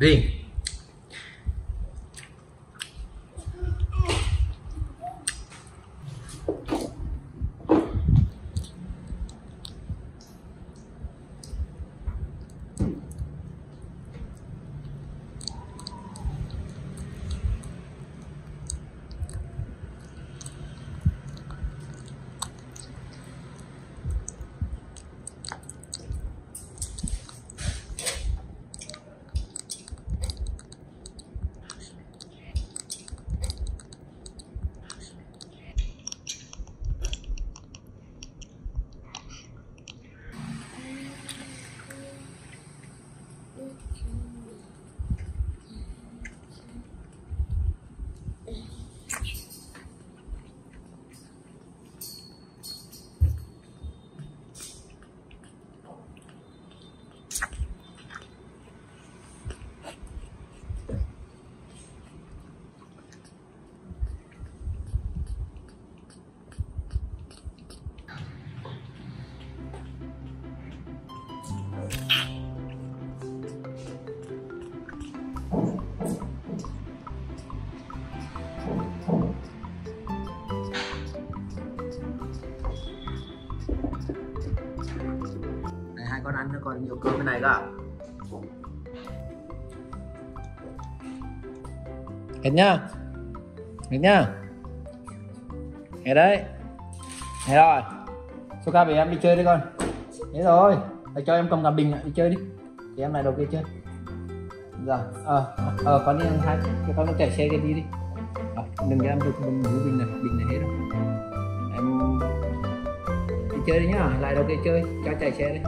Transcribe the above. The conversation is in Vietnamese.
Riêng con ăn nó còn nhiều cơm bên này cơ hết nhá. Hết nhá. Hết đấy. Hết rồi. Soka bị em đi chơi đi con. Hết rồi Để cho em cầm cả bình lại đi chơi đi. Thì em lại đầu kia chơi. Rồi ờ ờ con đi ăn hai cho con nó chạy xe kia đi đi. À, đừng cho em được bình bình này bình này hết rồi. Em đi chơi đi nhá. Lại đầu kia chơi. Cho chạy xe đi.